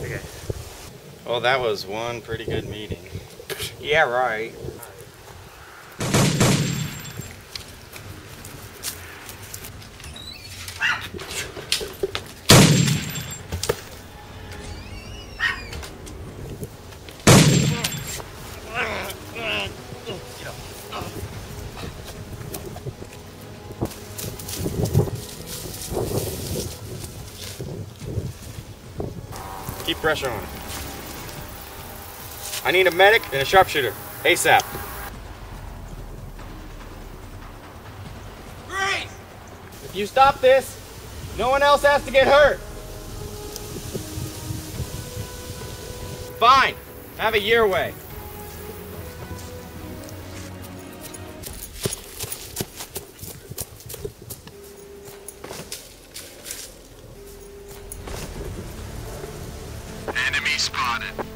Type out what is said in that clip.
Okay. Well, that was one pretty good meeting. yeah, right. Keep pressure on it. I need a medic and a sharpshooter. ASAP. Great! If you stop this, no one else has to get hurt. Fine. Have it your way. Spotted.